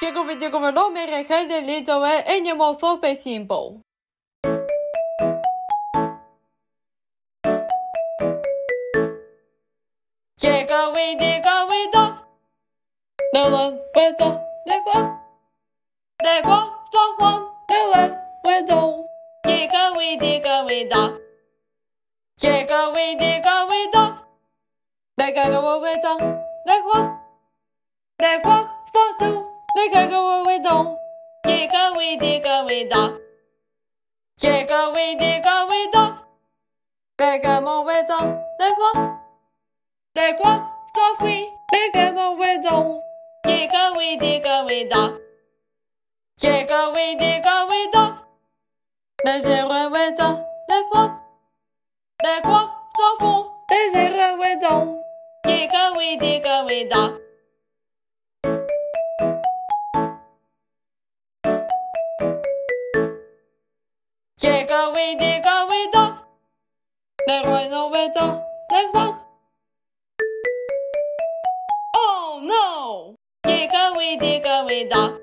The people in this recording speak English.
Llego, llego, no me rejel delito, en yemo fope simple. Llega, we, llega, we, dog. No one, we, dog, the fuck. The one, the one, the one, we, dog. Llega, we, llega, we, dog. Llega, we, llega, we, dog. They got a we, dog, the fuck. The one. 味道，一个味，一个味道，一个味一个味道。这个么味道？来 tông. 复，这个么味道？一个味一个味道，一个味，一个味 Cái cờ mông với tông, đế 个味，一个味道。Dig away, dig away, dog. There was no better, let go. walk. Oh no! Dig away, dig away, dog.